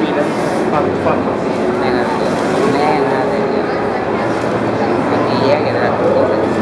ปีนั้นฟังฟังนะครัแน่นะเรื่องนี้แยกกันนะ